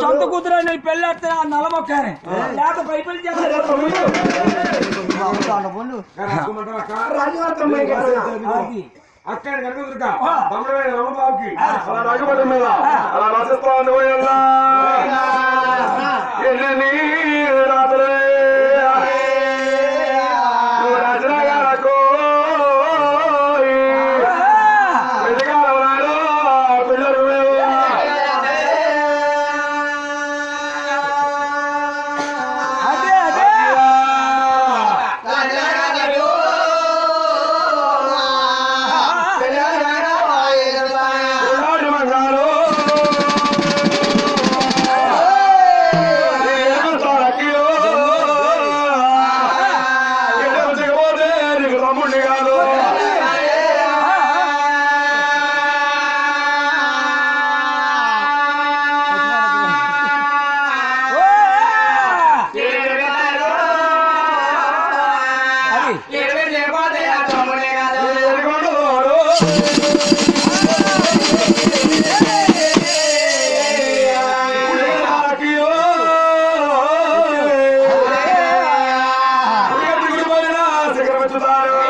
సొంత కూతురు నీ పెళ్ళి వస్తే ఆ నలమొక్కానే లేక పైపులు అది. అక్కడ కనకదుర్గ తమ్ముడైన రామబాబుకి. అలా రఘుపతి మీద. అలా నశిస్తాను పోయల్లా Mubarak.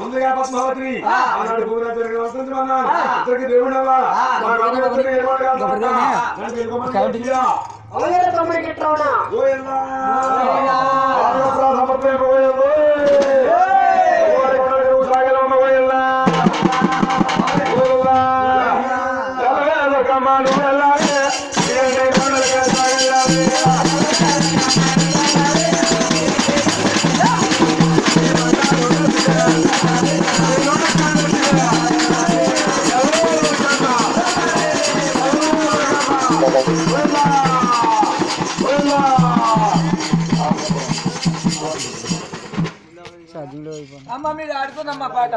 ముందుగా పద్మావతిని ఆనాడు జరిగిన వసంత ఇద్దరికి తమ్ముడికి ఎట్లా అమ్మ మీరు ఆడుతున్నమ్మ పాట.